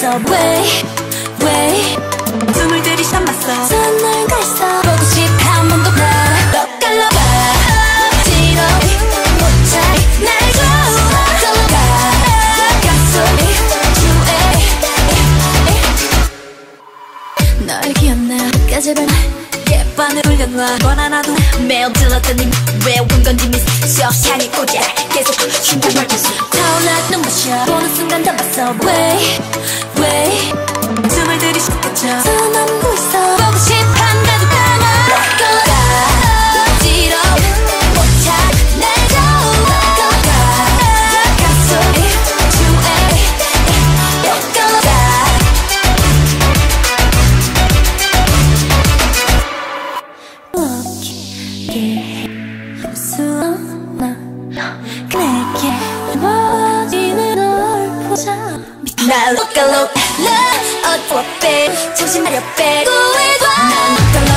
있어 왜, 왜 숨을 들이쉬었어? 손을 댔어 보고 싶어 한번 더 떠갈라봐. 지러 못해 날 좋아 떠올라 가슴이 주해. 널 기억나. 까제발 예반을 울려놔. 건 하나도 매우 들렀더니 왜운 건지 미스터 향이 꽂아 계속 춤을 벌듯이 타올라 눈부셔. 보는 순간 담았어. 왜 내게 멀어지는 널 보자. 날 look a look love 어두워 빼. 정신 차려 빼고 해봐. 난 어떤